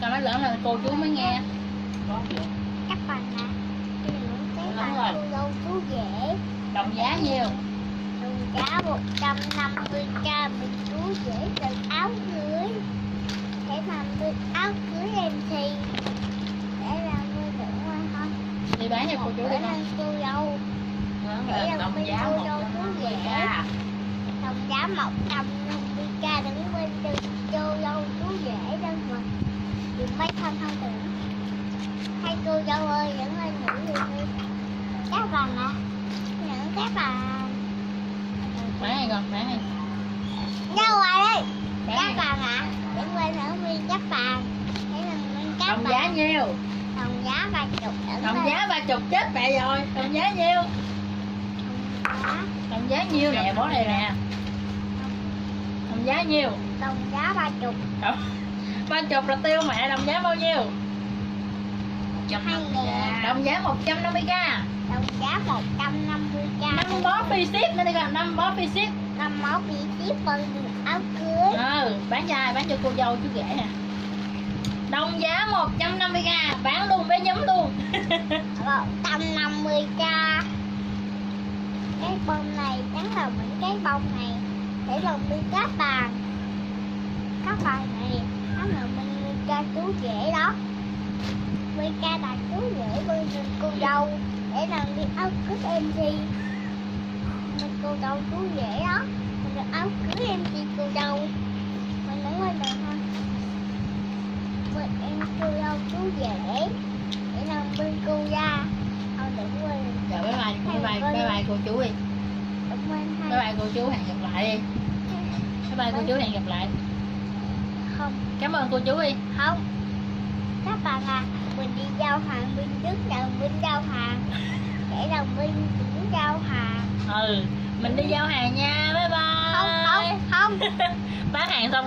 câu nói lớn là cô chú mới nghe. Ạ những cái Đúng rồi. chú rể đồng giá nhiêu đồng giá 150k mình chú rể từ áo cưới. Để làm được áo cưới em thì để làm nuôi được ngoài thôi đi bán cho cô chú đi làm cô dâu. Để làm đồng giá cô một dâu trăm chú năm mươi rể. k đồng giá 150k đứng bên từ cô dâu chú thì mấy thân không tưởng hay cô dâu ơi dẫn lên những gì đi các bạn ạ những các bạn bán hay con hay. Đâu rồi đây bán các bạn ạ dẫn lên ở nguyên các đồng bạn giá nhiêu? Đồng giá ba chục. Đồng giá ba chục chết mẹ rồi. Đồng giá nhiêu? Đồng giá nhiêu nè bó này nè. Đồng giá. Nhiêu? Đồng giá ba chục ba chục là tiêu mẹ đồng giá bao nhiêu? Ngàn. đồng giá 150 k. Đồng giá một trăm năm mươi k. Năm bó free ship nữa đi con năm bó free ship. Năm máu bị tiếp bằng áo cưới. Ừ bán ai bán cho cô dâu chú rể nè. Đồng giá 150 k bán luôn với nhóm luôn. Một trăm năm mươi k. Cái bông này chắc là những cái bông này để lòng đi các bàn các bàn này là bên ca chú rể đó. Bên ca là chú rể bên cô dâu để làm đi áo cưới em gì bên cô dâu chú rể đó mình được áo cưới em gì cô dâu. Mình đứng lên được không bên em cô dâu chú rể để làm bên cô gia. Không được quên. Rồi bye bye, bye bye, bye bye cô chú đi. Bye bye cô chú, hẹn gặp lại. Đi Bye bye cô chú, hẹn gặp lại không? Cảm ơn cô chú đi không. Các bạn à mình đi giao hàng bên trước là bên giao hàng. Để đồng bên cũng giao hàng. Ừ, mình đi giao hàng nha, bye bye. Không không không. Bán hàng xong